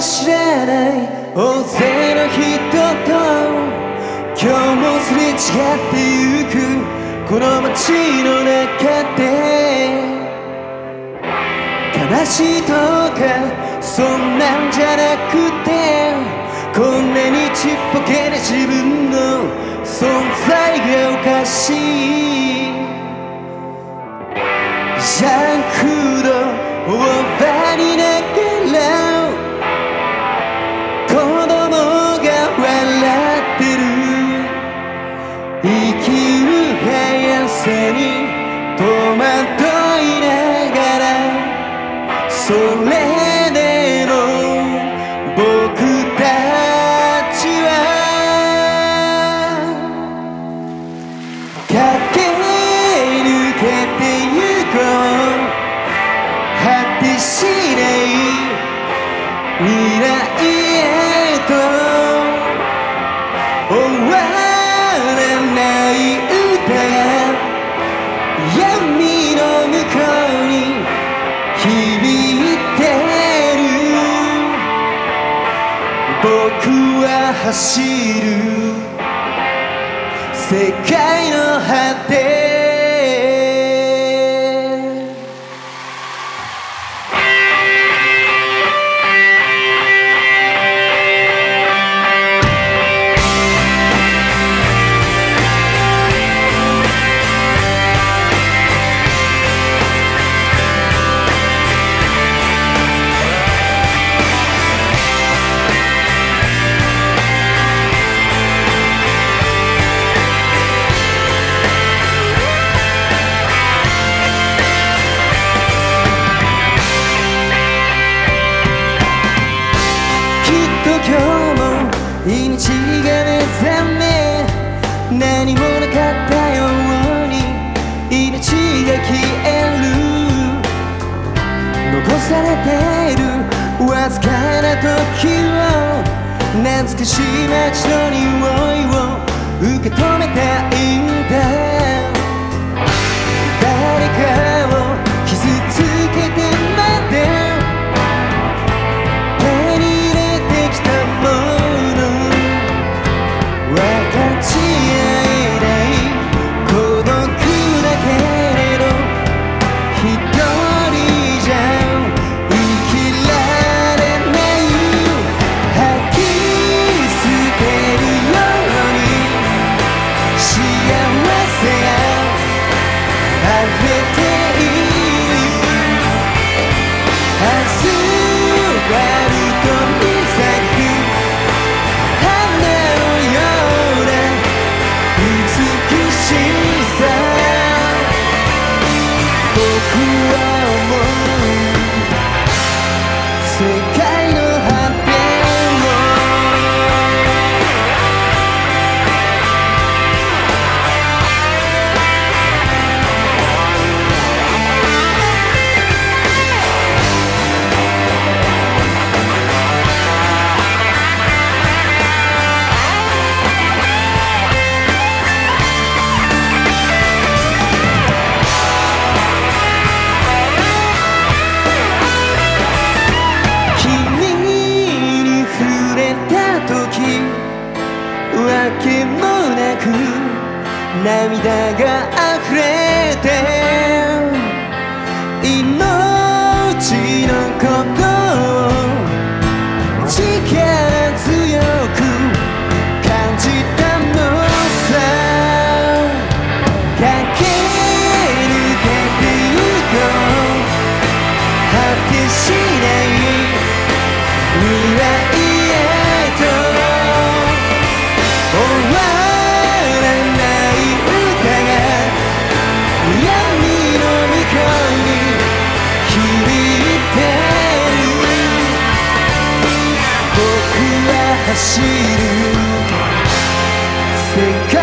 知れない。大勢の人と今日もすれ違ってゆくこの街の中で。悲しいとかそんなんじゃなくて。こんなにちっぽけな自分の存在がおかしい。生きる速さに戸惑いながらそれでも僕たちは駆け抜けてゆこう。果てしない未来響いてる。僕は走る。世界の果て。命が目覚め何もなかったように命が消える残されているわずかな時を懐かしい街の匂いを受け止めたいんだ気もなく涙が溢れて命のこと走る。世界